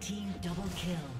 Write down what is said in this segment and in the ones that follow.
Team double kill.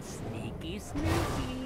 Sneaky, sneaky.